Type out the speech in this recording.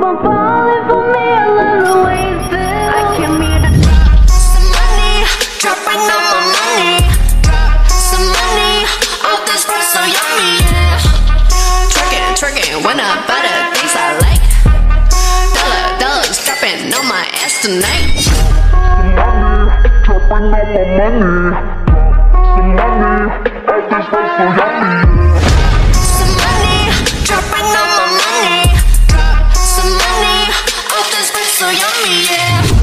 when I can meet a drop. Some money, drop and go for money, some money, off this place, so yummy. Trigger, trigger, wanna buy the things I like. Dollar, dollars dropping on my ass tonight. Dropping all my money. Some money, all this stuff so yummy. yummy, yeah.